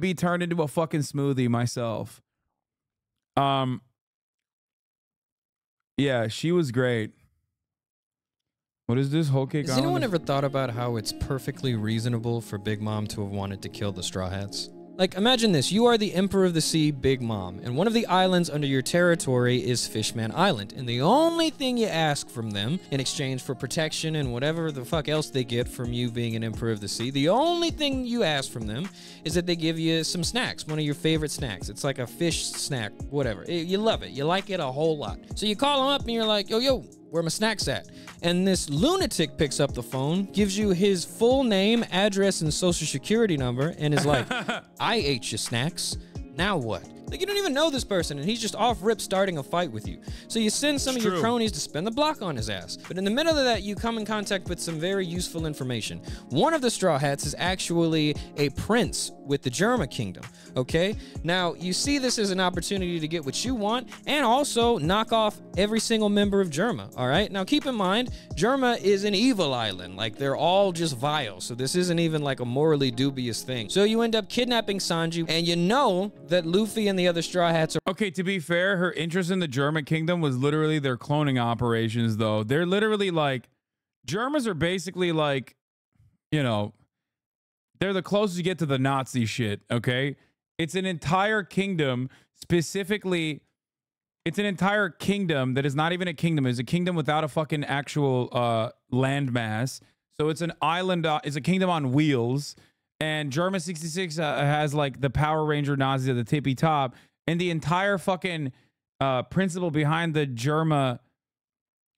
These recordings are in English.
be turned into a fucking smoothie myself. Um, yeah, she was great. What is this whole cake? Has anyone ever thought about how it's perfectly reasonable for Big Mom to have wanted to kill the Straw Hats? Like, imagine this you are the Emperor of the Sea, Big Mom, and one of the islands under your territory is Fishman Island. And the only thing you ask from them in exchange for protection and whatever the fuck else they get from you being an Emperor of the Sea, the only thing you ask from them is that they give you some snacks, one of your favorite snacks. It's like a fish snack, whatever. You love it, you like it a whole lot. So you call them up and you're like, yo, yo, where my snacks at? And this lunatic picks up the phone, gives you his full name, address, and social security number, and is like, I ate your snacks. Now what? Like you don't even know this person, and he's just off rip starting a fight with you. So you send some It's of your cronies to spin the block on his ass. But in the middle of that, you come in contact with some very useful information. One of the Straw Hats is actually a prince with the Germa Kingdom. Okay? Now, you see this as an opportunity to get what you want and also knock off every single member of Germa. All right? Now, keep in mind, Germa is an evil island. Like, they're all just vile. So, this isn't even like a morally dubious thing. So, you end up kidnapping Sanji, and you know that Luffy and the other Straw Hats are. Okay, to be fair, her interest in the German kingdom was literally their cloning operations, though. They're literally like, Germans are basically like, you know, they're the closest you get to the Nazi shit, okay? It's an entire kingdom, specifically, it's an entire kingdom that is not even a kingdom, it's a kingdom without a fucking actual uh landmass. So it's an island, uh, it's a kingdom on wheels. And Germa 66 uh, has like the Power Ranger Nazis at the tippy top. And the entire fucking uh, principle behind the Germa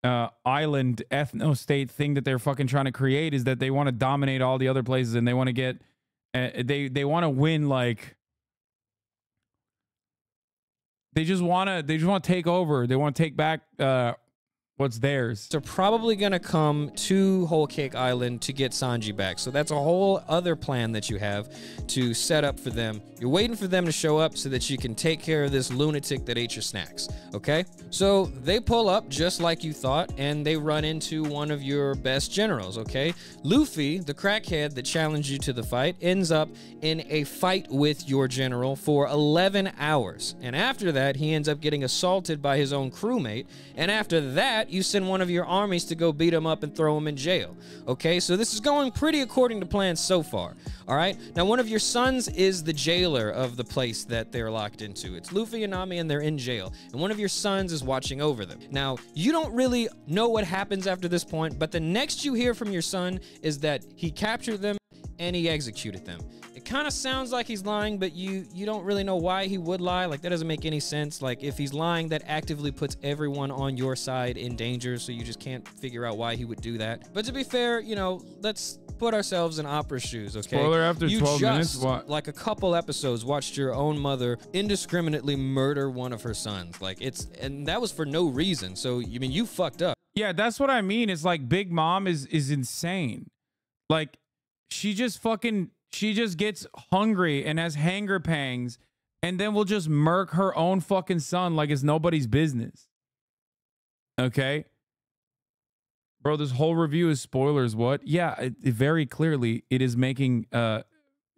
uh, island ethno state thing that they're fucking trying to create is that they want to dominate all the other places and they want to get uh, they they want to win like they just want to they just want to take over they want to take back uh what's theirs They're probably gonna come to Whole Cake Island to get Sanji back. So that's a whole other plan that you have to set up for them. You're waiting for them to show up so that you can take care of this lunatic that ate your snacks. Okay? So they pull up just like you thought, and they run into one of your best generals. Okay? Luffy, the crackhead that challenged you to the fight, ends up in a fight with your general for 11 hours. And after that, he ends up getting assaulted by his own crewmate. And after that, you send one of your armies to go beat him up and throw him in jail. Okay, so this is going pretty according to plan so far. All right, now one of your sons is the jailer of the place that they're locked into. It's Luffy and Nami, and they're in jail. And one of your sons is watching over them. Now, you don't really know what happens after this point, but the next you hear from your son is that he captured them and he executed them. Kind of sounds like he's lying, but you you don't really know why he would lie. Like that doesn't make any sense. Like if he's lying, that actively puts everyone on your side in danger. So you just can't figure out why he would do that. But to be fair, you know, let's put ourselves in opera's shoes. Okay. Spoiler after you 12 just, minutes? What? Like a couple episodes, watched your own mother indiscriminately murder one of her sons. Like it's and that was for no reason. So you mean you fucked up. Yeah, that's what I mean. It's like Big Mom is is insane. Like she just fucking she just gets hungry and has hanger pangs and then will just murk her own fucking son like it's nobody's business. Okay? Bro, this whole review is spoilers. What? Yeah, it, it very clearly it is making uh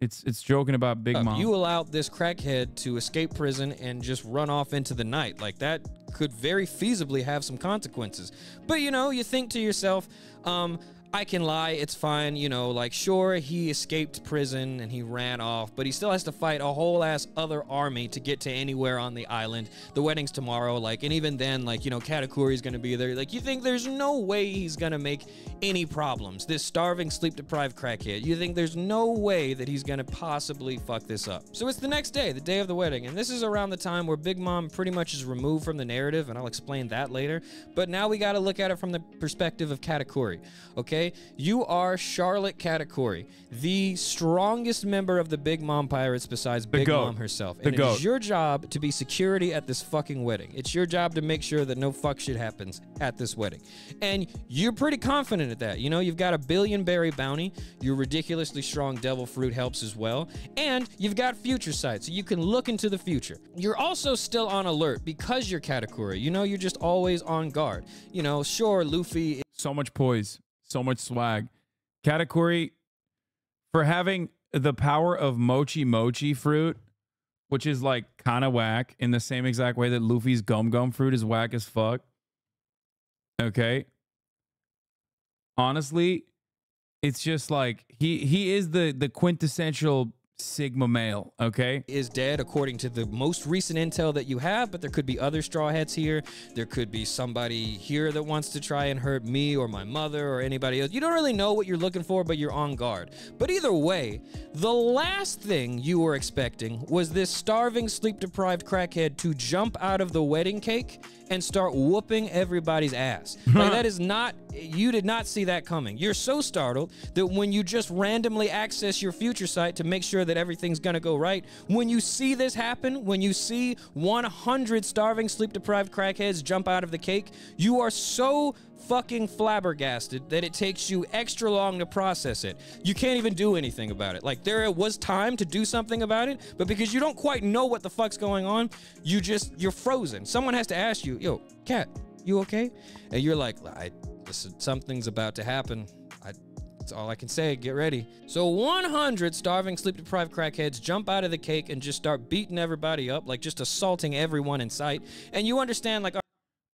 it's it's joking about Big. Mom. You allowed this crackhead to escape prison and just run off into the night. Like that could very feasibly have some consequences. But you know, you think to yourself, um, I can lie, it's fine, you know, like sure he escaped prison and he ran off, but he still has to fight a whole ass other army to get to anywhere on the island. The wedding's tomorrow, like, and even then, like, you know, Katakuri's gonna be there. Like, you think there's no way he's gonna make any problems. This starving, sleep deprived crackhead. You think there's no way that he's gonna possibly fuck this up. So it's the next day, the day of the wedding, and this is around the time where Big Mom pretty much is removed from the narrative, and I'll explain that later. But now we gotta look at it from the perspective of Katakuri. Okay? You are Charlotte Katakuri, the strongest member of the Big Mom Pirates besides Big goat. Mom herself. The and it goat. your job to be security at this fucking wedding. It's your job to make sure that no fuck shit happens at this wedding. And you're pretty confident at that. You know, you've got a billion berry bounty, your ridiculously strong devil fruit helps as well, and you've got future sight, so you can look into the future. You're also still on alert because you're Katakuri. You know, you're just always on guard. You know, sure, Luffy so much poise, so much swag. Katakuri for having the power of mochi mochi fruit, which is like kind of whack in the same exact way that Luffy's gum gum fruit is whack as fuck. Okay. Honestly, it's just like he he is the the quintessential Sigma male, okay? is dead according to the most recent intel that you have, but there could be other straw hats here. There could be somebody here that wants to try and hurt me or my mother or anybody else. You don't really know what you're looking for, but you're on guard. But either way, the last thing you were expecting was this starving, sleep deprived crackhead to jump out of the wedding cake and start whooping everybody's ass. like that is not you did not see that coming. You're so startled that when you just randomly access your future sight to make sure that everything's going to go right, when you see this happen, when you see 100 starving sleep deprived crackheads jump out of the cake, you are so fucking flabbergasted that it takes you extra long to process it. You can't even do anything about it. Like there was time to do something about it, but because you don't quite know what the fuck's going on, you just you're frozen. Someone has to ask you, "Yo, cat, you okay?" And you're like, "I something's about to happen." I that's all I can say. Get ready. So 100 starving, sleep deprived crackheads jump out of the cake and just start beating everybody up, like just assaulting everyone in sight. And you understand, like,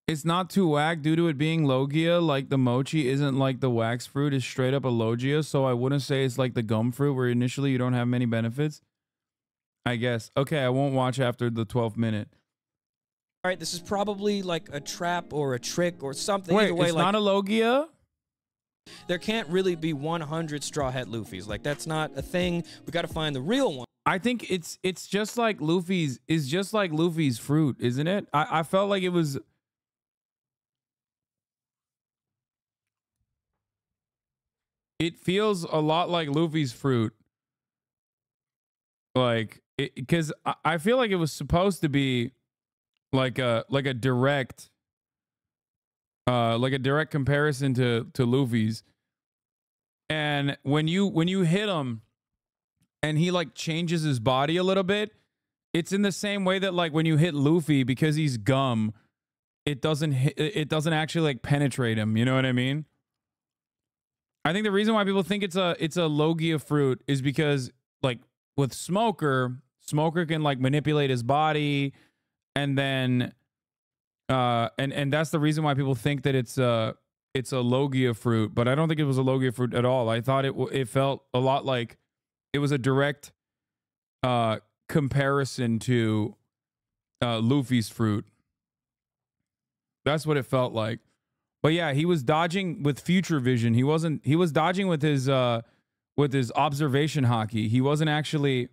It's not too whack due to it being Logia. Like the mochi isn't like the wax fruit, is straight up a Logia. So I wouldn't say it's like the gum fruit where initially you don't have many benefits. I guess. Okay, I won't watch after the 12th minute. All right, this is probably like a trap or a trick or something. Wait, Either way, it's like, not a Logia? there can't really be 100 Straw Hat Luffy's. Like, that's not a thing. We got to find the real one. I think it's it's just like Luffy's is just like Luffy's fruit, isn't it? I, I felt like it was it feels a lot like Luffy's fruit. Like because I, I feel like it was supposed to be like a like a direct uh like a direct comparison to to Luffy's. And when you when you hit him and he like changes his body a little bit, it's in the same way that like when you hit Luffy because he's gum, it doesn't hit, it doesn't actually like penetrate him. You know what I mean? I think the reason why people think it's a it's a Logia fruit is because like with Smoker, Smoker can like manipulate his body, and then uh and and that's the reason why people think that it's a it's a Logia fruit. But I don't think it was a Logia fruit at all. I thought it it felt a lot like it was a direct uh comparison to uh Luffy's fruit. That's what it felt like. But yeah, he was dodging with future vision. He wasn't he was dodging with his uh with his observation haki. He wasn't actually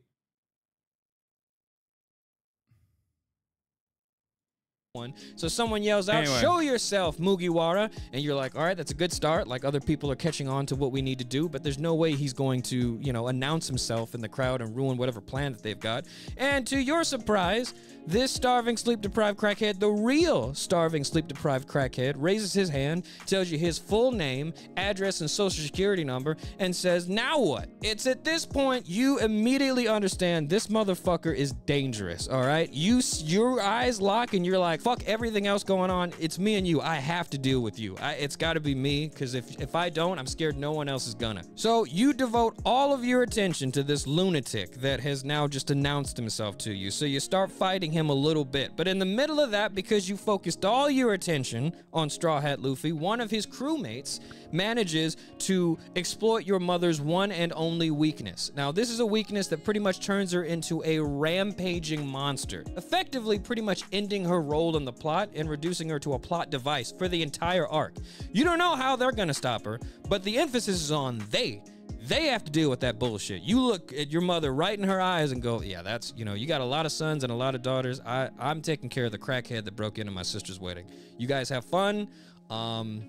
one. So someone yells out, Anyway. "Show yourself, Mugiwara!" And you're like, "All right, that's a good start. Like other people are catching on to what we need to do, but there's no way he's going to, you know, announce himself in the crowd and ruin whatever plan that they've got." And to your surprise, this starving, sleep-deprived crackhead, the real starving, sleep-deprived crackhead, raises his hand, tells you his full name, address, and social security number, and says, "Now what?" It's at this point you immediately understand this motherfucker is dangerous. All right, you your eyes lock and you're like, "Fuck everything else going on. It's me and you. I have to deal with you. I, it's got to be me because if if I don't, I'm scared no one else is gonna." So you devote all of your attention to this lunatic that has now just announced himself to you. So you start fighting him a little bit, but in the middle of that, because you focused all your attention on Straw Hat Luffy, one of his crewmates manages to exploit your mother's one and only weakness. Now, this is a weakness that pretty much turns her into a rampaging monster, effectively pretty much ending her role in the plot and reducing her to a plot device for the entire arc. You don't know how they're gonna stop her, but the emphasis is on they. They have to deal with that bullshit. You look at your mother right in her eyes and go, "Yeah, that's you know, you got a lot of sons and a lot of daughters. I I'm taking care of the crackhead that broke into my sister's wedding. You guys have fun. Um,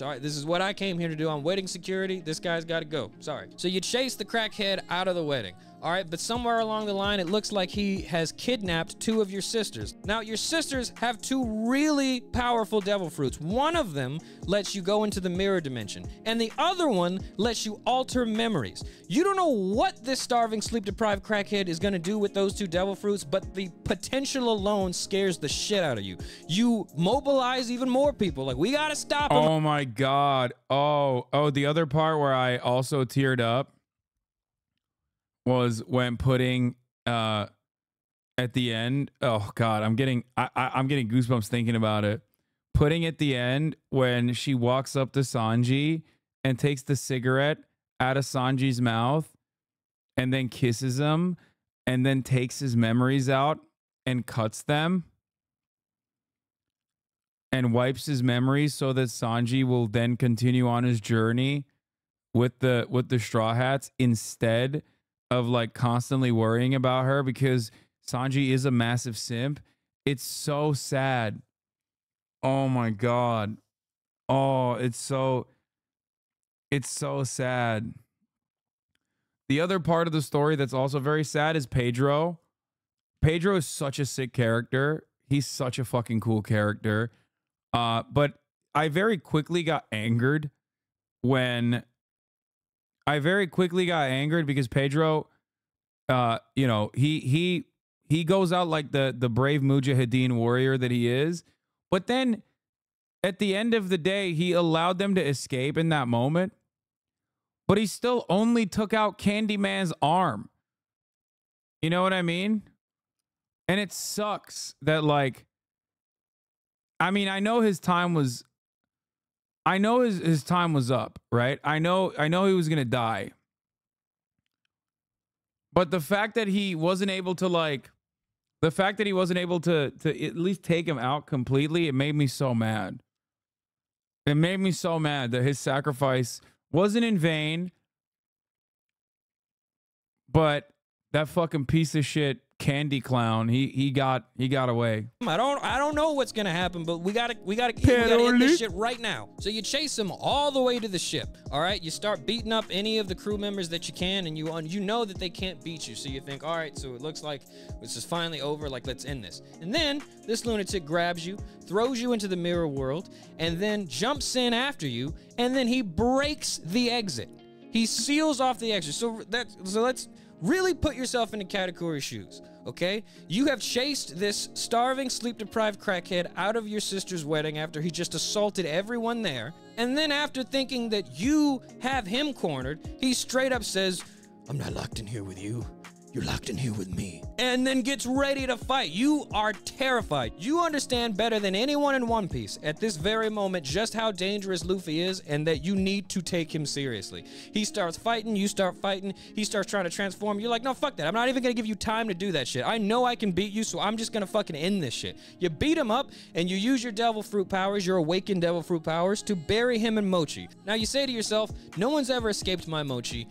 Sorry, this is what I came here to do. I'm wedding security. This guy's got to go. Sorry. So you chase the crackhead out of the wedding. All right, but somewhere along the line, it looks like he has kidnapped two of your sisters. Now, your sisters have two really powerful devil fruits. One of them lets you go into the mirror dimension, and the other one lets you alter memories. You don't know what this starving, sleep deprived crackhead is going to do with those two devil fruits, but the potential alone scares the shit out of you. You mobilize even more people. Like, we got to stop him. Oh my god. Oh, oh, the other part where I also teared up was when Pudding uh at the end. Oh God, I'm getting I, I I'm getting goosebumps thinking about it. Pudding at the end when she walks up to Sanji and takes the cigarette out of Sanji's mouth and then kisses him and then takes his memories out and cuts them and wipes his memories so that Sanji will then continue on his journey with the with the straw hats instead of like constantly worrying about her because Sanji is a massive simp. It's so sad. Oh my god. Oh, it's so it's so sad. The other part of the story that's also very sad is Pedro. Pedro is such a sick character. He's such a fucking cool character. Uh, but I very quickly got angered when I very quickly got angered because Pedro, uh, you know, he he he goes out like the the brave mujahideen warrior that he is, but then at the end of the day, he allowed them to escape in that moment, but he still only took out Candyman's arm. You know what I mean? And it sucks that like I mean, I know his time was I know his, his time was up, right? I know I know he was gonna die. But the fact that he wasn't able to like the fact that he wasn't able to to at least take him out completely, it made me so mad. It made me so mad that his sacrifice wasn't in vain. But that fucking piece of shit candy clown. He he got he got away. I don't I don't know what's gonna happen, but we gotta we gotta, we gotta end this shit right now. So you chase him all the way to the ship. All right, you start beating up any of the crew members that you can, and you you know that they can't beat you. So you think, all right, so it looks like this is finally over. Like let's end this. And then this lunatic grabs you, throws you into the mirror world, and then jumps in after you, and then he breaks the exit. He seals off the exit. So that so let's really put yourself into Katakuri shoes okay? You have chased this starving, sleep deprived crackhead out of your sister's wedding after he just assaulted everyone there. And then, after thinking that you have him cornered, he straight up says, I'm not locked in here with you. You're locked in here with me. And then gets ready to fight. You are terrified. You understand better than anyone in One Piece at this very moment just how dangerous Luffy is and that you need to take him seriously. He starts fighting, you start fighting, he starts trying to transform. You're like, no, fuck that. I'm not even gonna give you time to do that shit. I know I can beat you, so I'm just gonna fucking end this shit. You beat him up and you use your devil fruit powers, your awakened devil fruit powers, to bury him in Mochi. Now you say to yourself, no one's ever escaped my Mochi.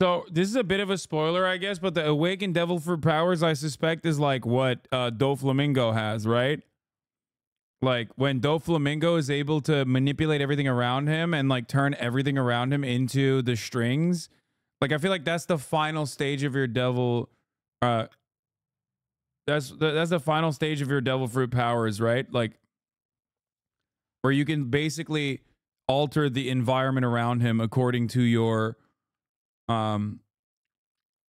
So this is a bit of a spoiler, I guess, but the awakened devil fruit powers, I suspect, is like what uh, Doflamingo has, right? Like when Doflamingo is able to manipulate everything around him and like turn everything around him into the strings. Like I feel like that's the final stage of your devil. Uh, that's that's the final stage of your devil fruit powers, right? Like where you can basically alter the environment around him according to your um,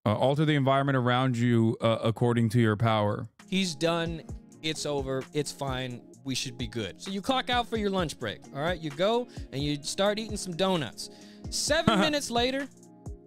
uh, alter the environment around you uh, according to your power. He's done. It's over. It's fine. We should be good. So you clock out for your lunch break. All right. You go and you start eating some donuts. Seven minutes later,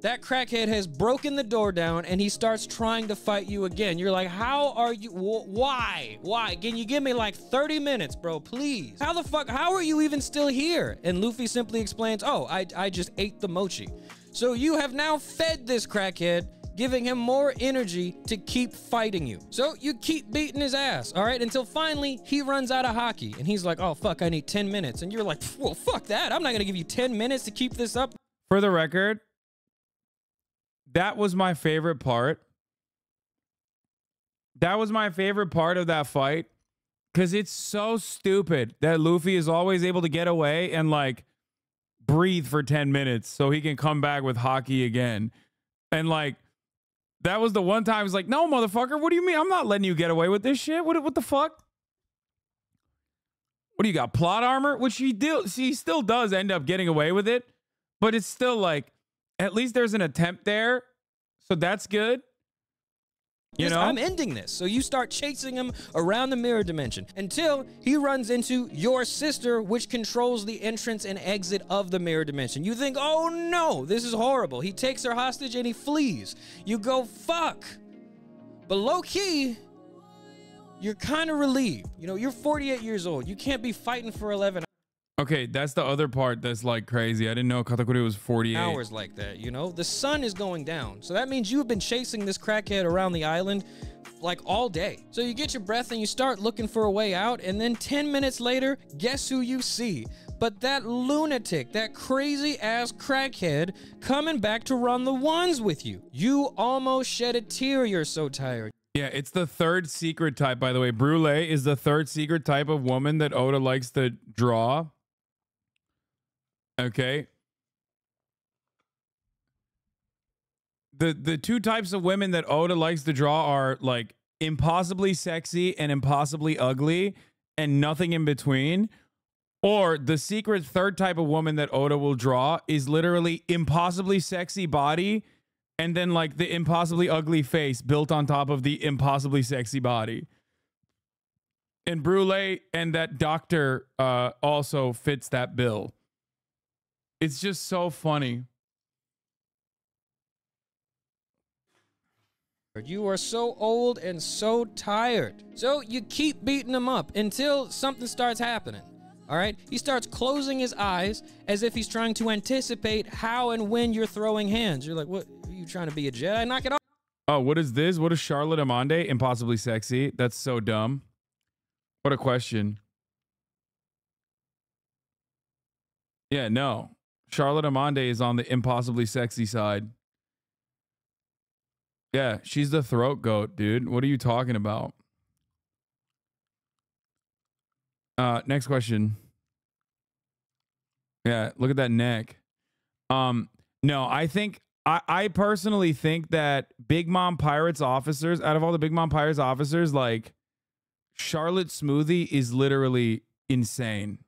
that crackhead has broken the door down and he starts trying to fight you again. You're like, how are you? Wh- why? Why? Can you give me like 30 minutes, bro? Please. How the fuck? How are you even still here? And Luffy simply explains, oh, I, I just ate the mochi. So you have now fed this crackhead, giving him more energy to keep fighting you. So you keep beating his ass, all right, until finally he runs out of haki and he's like, oh, fuck, I need 10 minutes. And you're like, well, fuck that. I'm not going to give you 10 minutes to keep this up. For the record, that was my favorite part. That was my favorite part of that fight because it's so stupid that Luffy is always able to get away and like breathe for 10 minutes so he can come back with haki again. And like, that was the one time he's like, no, motherfucker, what do you mean? I'm not letting you get away with this shit. What, what the fuck? What do you got? Plot armor? Which he do she still does end up getting away with it, but it's still like at least there's an attempt there. So that's good. You know? I'm ending this. So you start chasing him around the mirror dimension until he runs into your sister, which controls the entrance and exit of the mirror dimension. You think, oh no, this is horrible. He takes her hostage and he flees. You go, fuck. But low key, you're kind of relieved. You know, you're 48 years old. You can't be fighting for 11 Okay, that's the other part that's like crazy. I didn't know Katakuri was 48. hours like that, you know? The sun is going down. So that means you've been chasing this crackhead around the island like all day. So you get your breath and you start looking for a way out, and then 10 minutes later, guess who you see? But that lunatic, that crazy ass crackhead coming back to run the ones with you. You almost shed a tear, you're so tired. Yeah, it's the third secret type, by the way. Brulee is the third secret type of woman that Oda likes to draw. Okay. The the two types of women that Oda likes to draw are like impossibly sexy and impossibly ugly and nothing in between. Or the secret third type of woman that Oda will draw is literally impossibly sexy body and then like the impossibly ugly face built on top of the impossibly sexy body. And Brulee and that doctor uh, also fits that bill. It's just so funny. You are so old and so tired. So you keep beating him up until something starts happening. All right? He starts closing his eyes as if he's trying to anticipate how and when you're throwing hands. You're like, what? Are you trying to be a Jedi? Knock it off. Oh, what is this? What is Charlotte Amande? Impossibly sexy. That's so dumb. What a question. Yeah, no. Charlotte Amande is on the impossibly sexy side. Yeah, she's the throat goat, dude. What are you talking about? Uh, next question. Yeah, look at that neck. Um, no, I think I, I personally think that Big Mom Pirates officers, out of all the Big Mom Pirates officers, like Charlotte Smoothie is literally insane.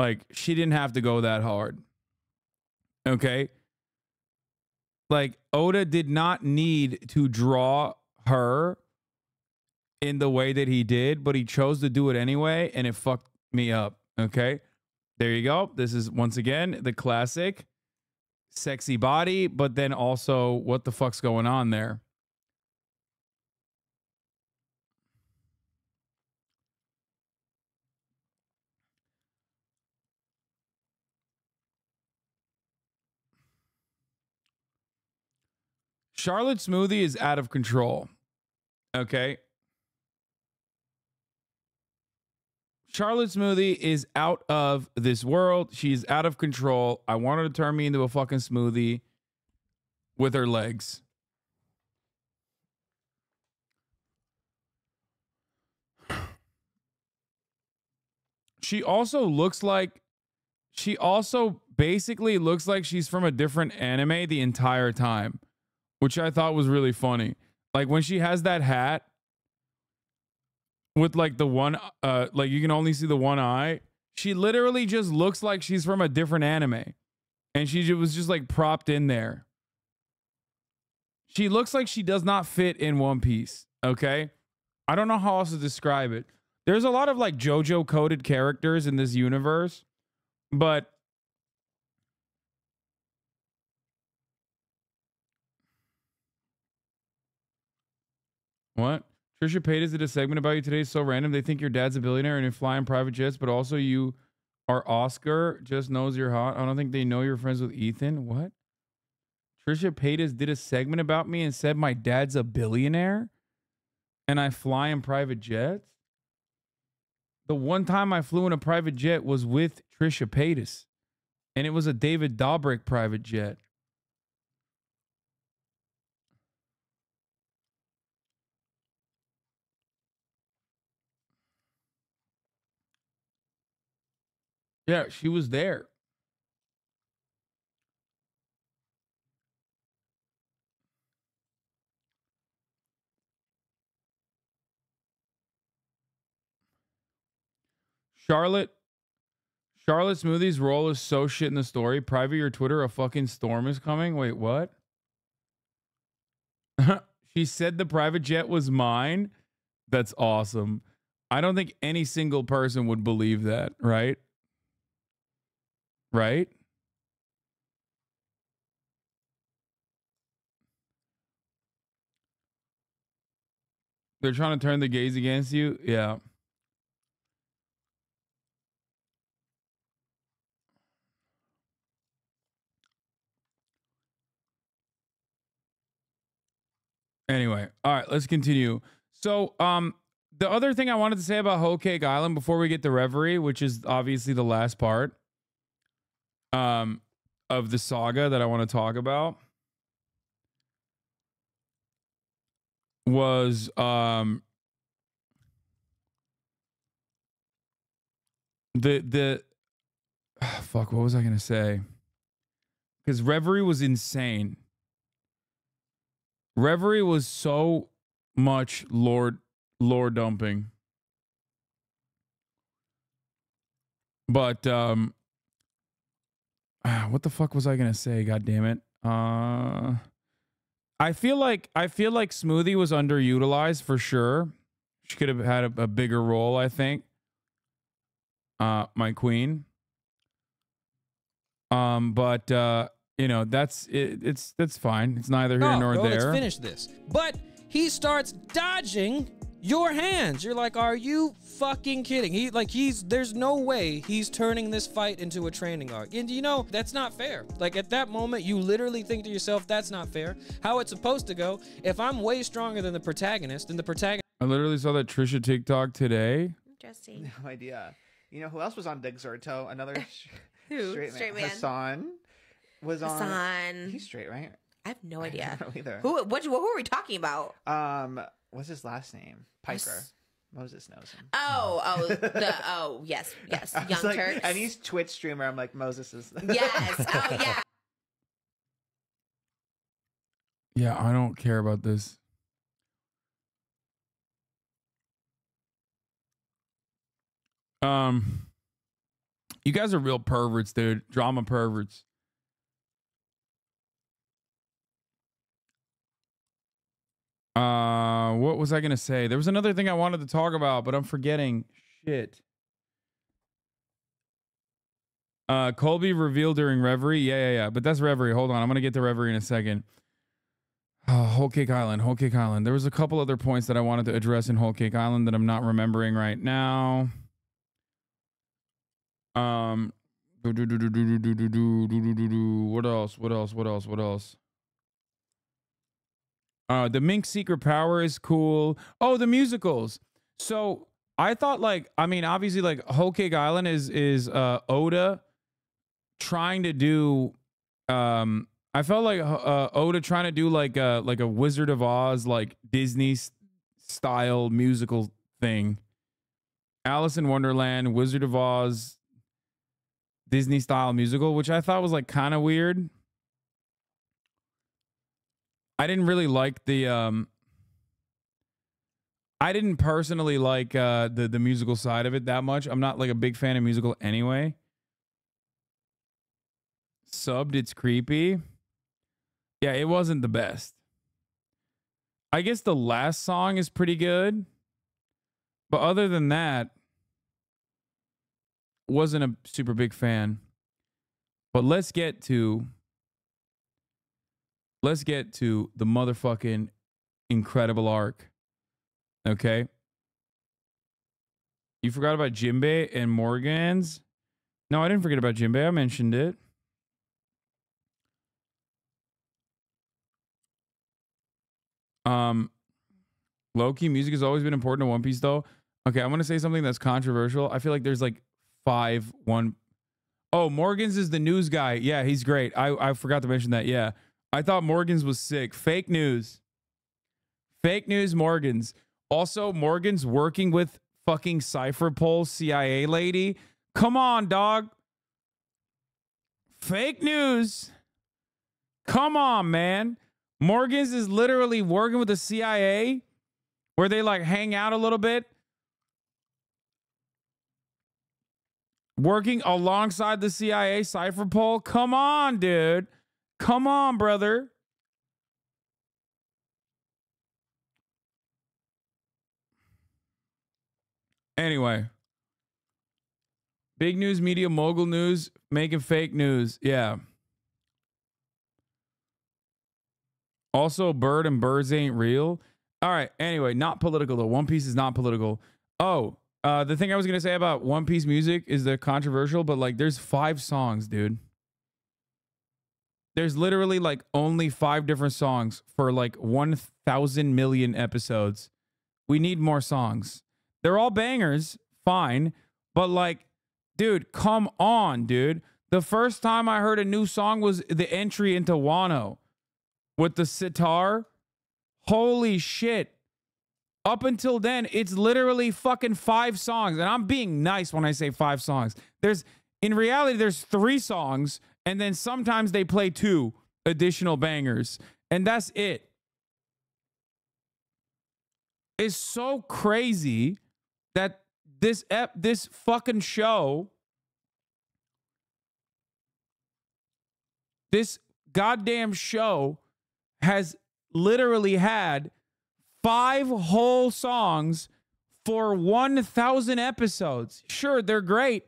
Like she didn't have to go that hard. Okay. Like Oda did not need to draw her in the way that he did, but he chose to do it anyway, and it fucked me up. Okay. There you go. This is once again the classic sexy body, but then also what the fuck's going on there? Charlotte Smoothie is out of control. Okay. Charlotte Smoothie is out of this world. She's out of control. I want her to turn me into a fucking smoothie with her legs. She also looks like she also basically looks like she's from a different anime the entire time, which I thought was really funny. Like when she has that hat with like the one uh like you can only see the one eye, she literally just looks like she's from a different anime. And she was just like propped in there. She looks like she does not fit in One Piece, okay? I don't know how else to describe it. There's a lot of like JoJo coded characters in this universe, but What? Trisha Paytas did a segment about you today. So random. They think your dad's a billionaire and you fly in private jets, but also you are Oscar. Just knows you're hot. I don't think they know you're friends with Ethan. What? Trisha Paytas did a segment about me and said my dad's a billionaire and I fly in private jets. The one time I flew in a private jet was with Trisha Paytas, and it was a David Dobrik private jet. Yeah, she was there. Charlotte Charlotte Smoothie's role is so shit in the story. Private your Twitter, a fucking storm is coming. Wait, what? She said the private jet was mine. That's awesome. I don't think any single person would believe that, right? Right? They're trying to turn the gaze against you. Yeah. Anyway, all right, let's continue. So, um, the other thing I wanted to say about Whole Cake Island before we get to Reverie, which is obviously the last part, um, of the saga that I want to talk about, was um the the fuck. What was I gonna say? Because Reverie was insane. Reverie was so much lord lore dumping. But um what the fuck was I gonna say? God damn it. Uh I feel like I feel like Smoothie was underutilized for sure. She could have had a, a bigger role, I think. Uh my queen. Um, but uh you know that's it, it's that's fine. It's neither here No, nor no, there. let's finish this. But he starts dodging your hands. You're like, are you fucking kidding? He like he's there's no way he's turning this fight into a training arc. And you know, that's not fair. Like at that moment, you literally think to yourself, that's not fair. How it's supposed to go. If I'm way stronger than the protagonist, and the protagonist I literally saw that Trisha TikTok today. Interesting. No idea. You know who else was on Dexerto? Another Who? straight, Straight man. man. Hasan was on. Hasan. He's straight, right? I have no I idea. don't know either. Who? What? Who are we talking about? Um, what's his last name? Piper. What's- Moses knows him. Oh, oh, the oh, yes, yes, I Young like- Turks. And he's Twitch streamer. I'm like Moses is. yes. Oh, yeah. Yeah, I don't care about this. Um, you guys are real perverts, dude. Drama perverts. Uh, what was I gonna say? There was another thing I wanted to talk about, but I'm forgetting. Shit. Uh, Koby revealed during Reverie. Yeah, yeah, yeah. But that's Reverie. Hold on, I'm gonna get to Reverie in a second. Oh, Whole Cake Island, Whole Cake Island. There was a couple other points that I wanted to address in Whole Cake Island that I'm not remembering right now. Um, what else? What else? What else? What else? Uh, the Mink Secret Power is cool. Oh, the musicals. So I thought like, I mean, obviously like Whole Cake Island is is uh Oda trying to do um I felt like uh, Oda trying to do like a like a Wizard of Oz like Disney style musical thing. Alice in Wonderland, Wizard of Oz, Disney style musical, which I thought was like kind of weird. I didn't really like the um I didn't personally like uh the the musical side of it that much. I'm not like a big fan of musical anyway. Subbed, it's creepy. Yeah, it wasn't the best. I guess the last song is pretty good. But other than that, wasn't a super big fan. But let's get to let's get to the motherfucking incredible arc. Okay? You forgot about Jimbe and Morgans? No, I didn't forget about Jimbe. I mentioned it. Um, Loki music has always been important to One Piece, though. Okay, I'm gonna say something that's controversial. I feel like there's like five one Oh, Morgans is the news guy. Yeah, he's great. I, I forgot to mention that. Yeah. I thought Morgans was sick. Fake news. Fake news Morgans. Also, Morgans working with fucking Cypher Pole CIA lady. Come on, dog. Fake news. Come on, man. Morgans is literally working with the CIA where they like hang out a little bit. Working alongside the CIA Cypher Pole. Come on, dude. Come on, brother. Anyway, big news media mogul news making fake news. Yeah. Also, bird and birds ain't real. All right. Anyway, not political though. One Piece is not political. Oh, uh, the thing I was gonna say about One Piece music is they're controversial, but like, there's five songs, dude. There's literally like only five different songs for like 1,000 million episodes. We need more songs. They're all bangers, fine, but like, dude, come on, dude. The first time I heard a new song was the entry into Wano with the sitar. Holy shit. Up until then, it's literally fucking five songs. And I'm being nice when I say five songs. There's, in reality, there's three songs, and then sometimes they play two additional bangers. And that's it. It's so crazy that this ep- this fucking show this goddamn show has literally had five whole songs for 1000 episodes sure they're great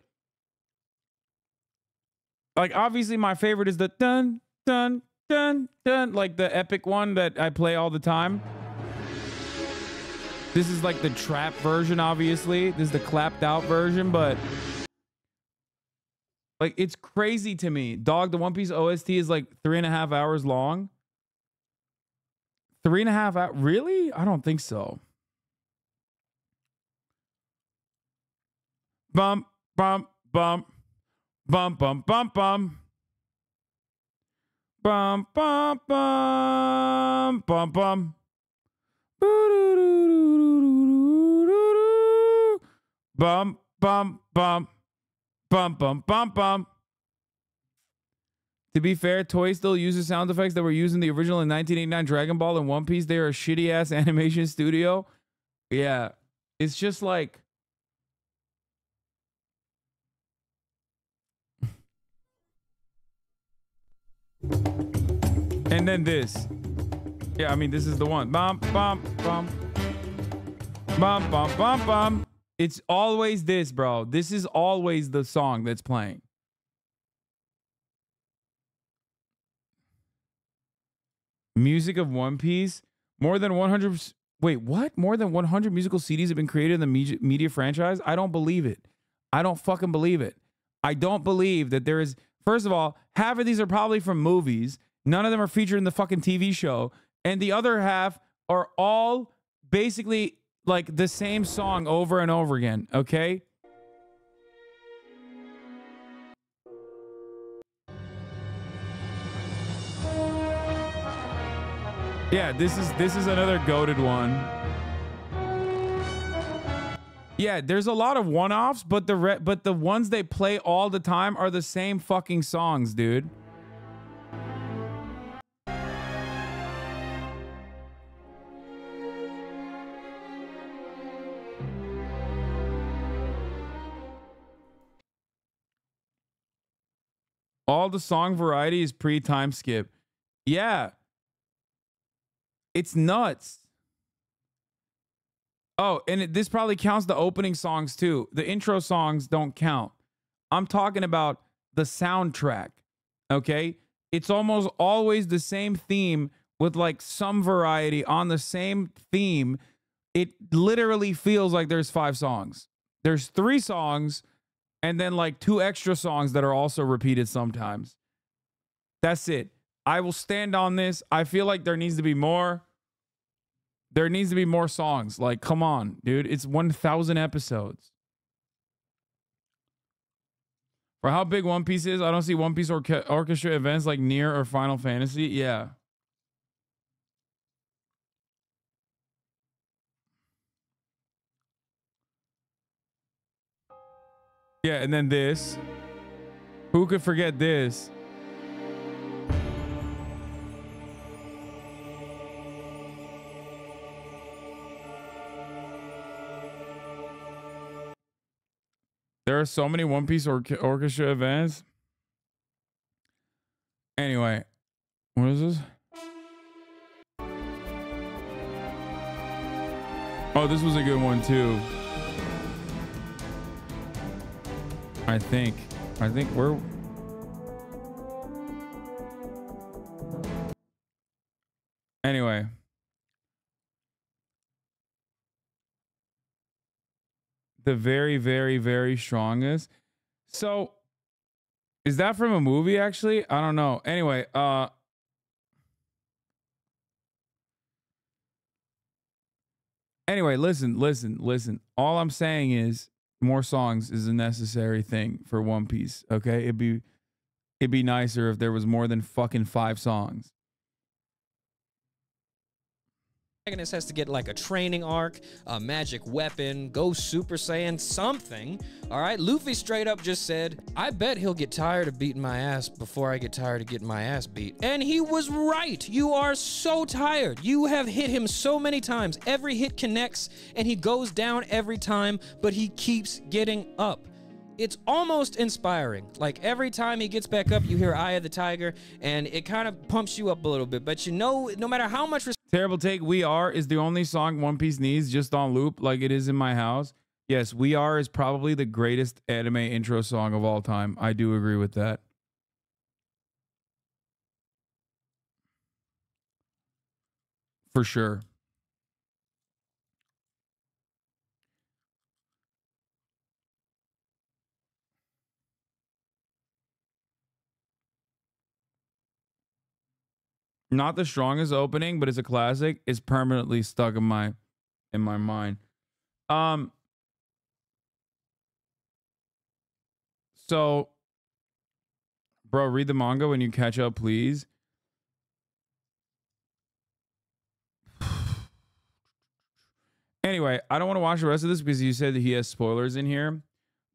like obviously my favorite is the dun dun dun dun like the epic one that i play all the time this is like the trap version, obviously. This is the clapped out version, but like it's crazy to me. Dog, the One Piece OST is like three and a half hours long. Three and a half? Really? I don't think so. Bump, bump, bump, bump, bump, bump, bump. Bum, bum, bum, bum, bum. Bum, bum, bum, bum, bum, bum, bum. To be fair, Toei still uses sound effects that were used in the original in 1989 Dragon Ball and One Piece. They are a shitty ass animation studio. Yeah. It's just like. And then this. Yeah, I mean, this is the one. Bum, bum, bum. Bum, bum, bum, bum. It's always this, bro. This is always the song that's playing. Music of One Piece. More than 100. Wait, what? More than 100 musical CDs have been created in the media, media franchise? I don't believe it. I don't fucking believe it. I don't believe that there is. First of all, half of these are probably from movies. None of them are featured in the fucking TV show. And the other half are all basically like the same song over and over again, okay? Yeah, this is this is another goaded one. Yeah, there's a lot of one-offs, but the re- but the ones they play all the time are the same fucking songs, dude. The song variety is pre time skip. Yeah. It's nuts. Oh, and it, this probably counts the opening songs too. The intro songs don't count. I'm talking about the soundtrack. Okay? It's almost always the same theme with like some variety on the same theme. It literally feels like there's five songs. There's three songs and then like two extra songs that are also repeated sometimes. That's it. I will stand on this. I feel like there needs to be more. There needs to be more songs. Like, come on, dude. It's 1,000 episodes. For how big One Piece is, I don't see One Piece orca- orchestra events like NieR or Final Fantasy. Yeah. Yeah, and then this. Who could forget this? There are so many One Piece or- orchestra events. Anyway, what is this? Oh, this was a good one too. I think. I think we're. Anyway. The very, very, very strongest. So, is that from a movie actually? I don't know. Anyway, uh, anyway, listen, listen, listen. All I'm saying is more songs is a necessary thing for One Piece. Okay, it'd be it'd be nicer if there was more than fucking five songs. Protagonist has to get like a training arc, a magic weapon, go Super Saiyan, something. All right, Luffy straight up just said, I bet he'll get tired of beating my ass before I get tired of getting my ass beat. And he was right. You are so tired. You have hit him so many times. Every hit connects and he goes down every time, but he keeps getting up it's almost inspiring. Like every time he gets back up, you hear Eye of the Tiger, and it kind of pumps you up a little bit. But you know, no matter how much Terrible take. We Are is the only song One Piece needs just on loop, like it is in my house. Yes, We Are is probably the greatest anime intro song of all time. I do agree with that. For sure. Not the strongest opening, but it's a classic. It's permanently stuck in my in my mind. Um So bro, read the manga when you catch up, please. Anyway, I don't want to watch the rest of this because you said that he has spoilers in here.